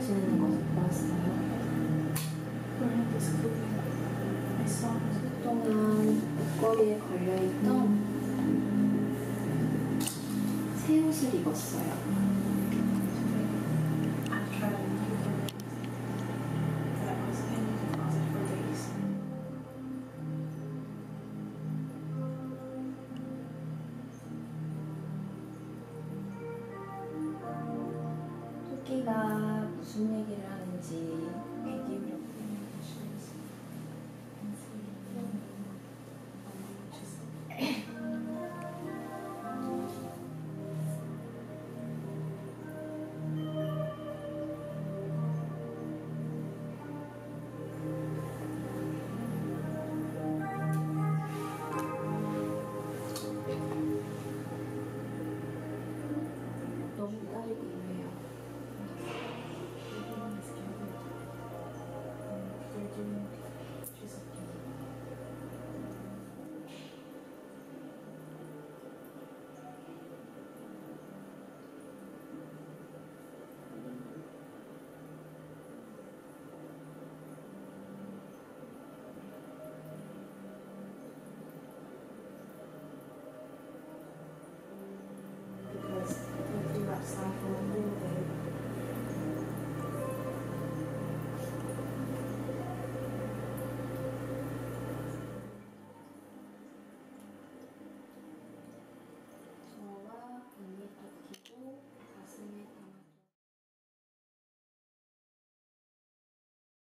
지내는 I saw 그동안 목걸이에 걸려있던 새 옷을 입었어요. 토끼가 무슨 얘기를 하는지 귀 기울여 너무 기다리고